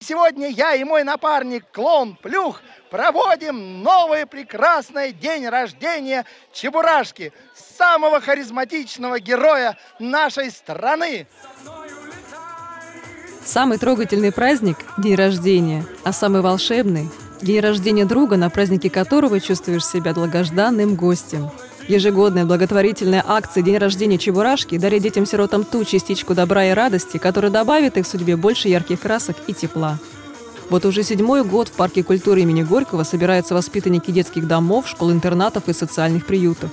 Сегодня я и мой напарник Клон Плюх проводим новый прекрасный день рождения Чебурашки, самого харизматичного героя нашей страны. Самый трогательный праздник – день рождения, а самый волшебный – день рождения друга, на празднике которого чувствуешь себя долгожданным гостем. Ежегодная благотворительная акция «День рождения Чебурашки» дарит детям-сиротам ту частичку добра и радости, которая добавит их судьбе больше ярких красок и тепла. Вот уже седьмой год в Парке культуры имени Горького собираются воспитанники детских домов, школ-интернатов и социальных приютов.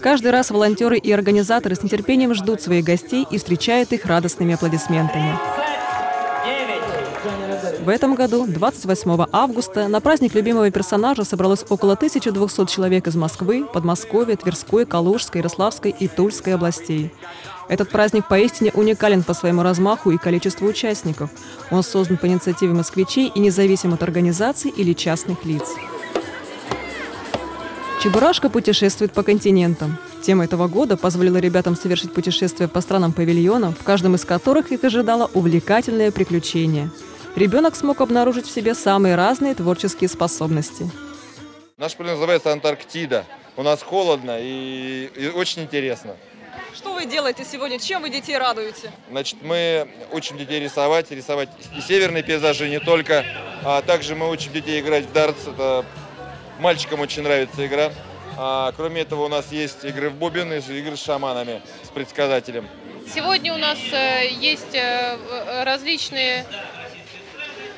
Каждый раз волонтеры и организаторы с нетерпением ждут своих гостей и встречают их радостными аплодисментами. В этом году, 28 августа, на праздник любимого персонажа собралось около 1200 человек из Москвы, Подмосковья, Тверской, Калужской, Ярославской и Тульской областей. Этот праздник поистине уникален по своему размаху и количеству участников. Он создан по инициативе москвичей и независим от организаций или частных лиц. Чебурашка путешествует по континентам. Тема этого года позволила ребятам совершить путешествие по странам-павильонам, в каждом из которых их ожидало увлекательное приключение – ребенок смог обнаружить в себе самые разные творческие способности. Наш павильон называется Антарктида. У нас холодно и, и очень интересно. Что вы делаете сегодня? Чем вы детей радуете? Значит, мы учим детей рисовать, рисовать и северные пейзажи не только, а также мы учим детей играть в дартс. Это мальчикам очень нравится игра. А, кроме этого, у нас есть игры в бубен и игры с шаманами, с предсказателем. Сегодня у нас э, есть э, различные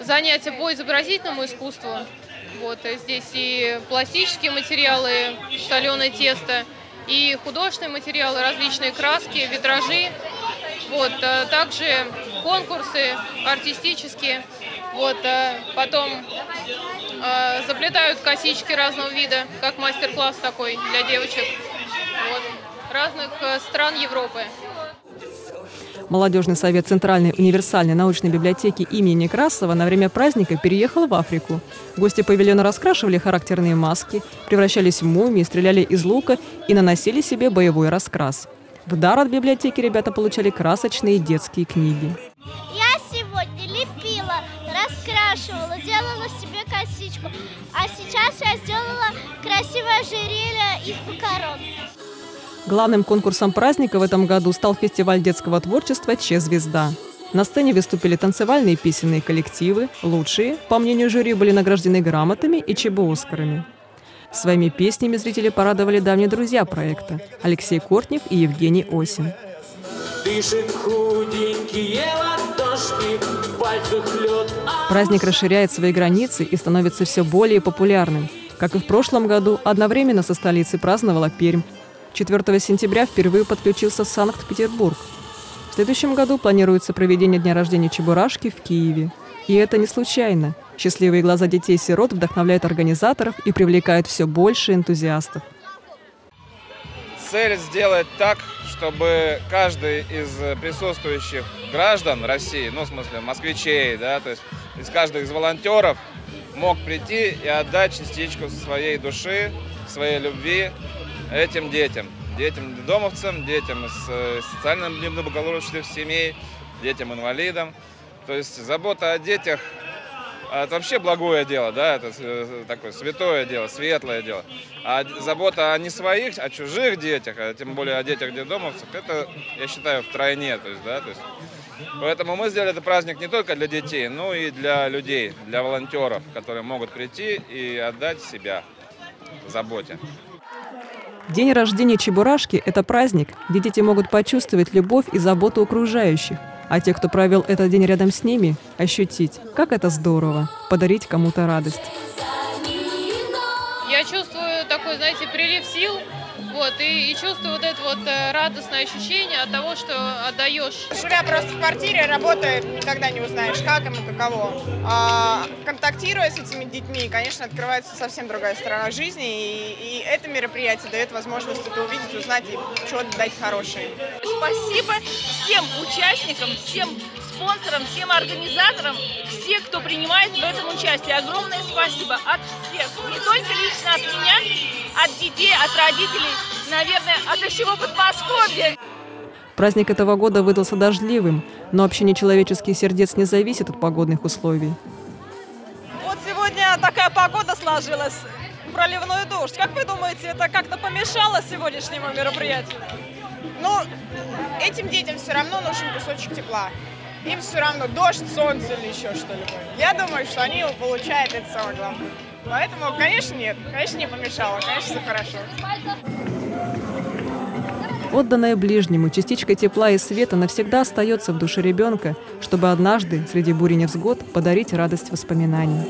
занятия по изобразительному искусству. Вот э, здесь и пластические материалы, соленое тесто, и художественные материалы, различные краски, витражи. Вот, э, также конкурсы артистические. Вот, э, потом заплетают косички разного вида, как мастер-класс такой для девочек. Вот, разных стран Европы. Молодежный совет Центральной универсальной научной библиотеки имени Некрасова на время праздника переехал в Африку. Гости павильона раскрашивали характерные маски, превращались в мумии, стреляли из лука и наносили себе боевой раскрас. В дар от библиотеки ребята получали красочные детские книги. Я сегодня лепила, раскрашивала, делала себе косичку, а сейчас я сделала красивое ожерелье из макарон. Главным конкурсом праздника в этом году стал фестиваль детского творчества «Че-звезда». На сцене выступили танцевальные песенные коллективы. Лучшие, по мнению жюри, были награждены грамотами и ЧБ-Оскарами. Своими песнями зрители порадовали давние друзья проекта – Алексей Кортнев и Евгений Осин. Праздник расширяет свои границы и становится все более популярным. Как и в прошлом году, одновременно со столицей праздновала Пермь, 4 сентября впервые подключился Санкт-Петербург. В следующем году планируется проведение дня рождения Чебурашки в Киеве. И это не случайно. Счастливые глаза детей-сирот вдохновляют организаторов и привлекают все больше энтузиастов. Цель сделать так, чтобы каждый из присутствующих граждан России, ну, в смысле, москвичей, да, то есть из каждого из волонтеров мог прийти и отдать частичку своей души, своей любви этим детям. Детям домовцам, детям из э, социально неблагополучных семей, детям-инвалидам. То есть забота о детях а это вообще благое дело, да, это э, такое святое дело, светлое дело. А забота о не своих, о чужих детях, а тем более о детях детдомовцев, это, я считаю, втройне, то есть, да, то есть. Поэтому мы сделали этот праздник не только для детей, но и для людей, для волонтеров, которые могут прийти и отдать себя заботе. День рождения Чебурашки – это праздник, где дети могут почувствовать любовь и заботу окружающих, а те, кто провел этот день рядом с ними, ощутить, как это здорово – подарить кому-то радость. Я чувствую такой, знаете, прилив сил, вот, и, и чувствую вот это вот э, радостное ощущение от того, что отдаешь. Живя просто в квартире, работает, никогда не узнаешь, как им и каково. А, контактируя с этими детьми, конечно, открывается совсем другая сторона жизни, и, и это мероприятие дает возможность это увидеть, узнать и что-то дать хорошее. Спасибо всем участникам, всем спонсорам, всем организаторам, все, кто принимает в этом участие. Огромное спасибо от всех, не только лично от меня, от детей, от родителей, наверное, от всего Подмосковья. Праздник этого года выдался дождливым, но общение человеческих сердец не зависит от погодных условий. Вот сегодня такая погода сложилась, проливной дождь. Как вы думаете, это как-то помешало сегодняшнему мероприятию? Ну, этим детям все равно нужен кусочек тепла. Им все равно дождь, солнце или еще что-либо. Я думаю, что они его получают, это самое главное. Поэтому, конечно, нет. Конечно, не помешало. Конечно, все хорошо. Отданная ближнему, частичка тепла и света навсегда остается в душе ребенка, чтобы однажды, среди бури невзгод, подарить радость воспоминаний.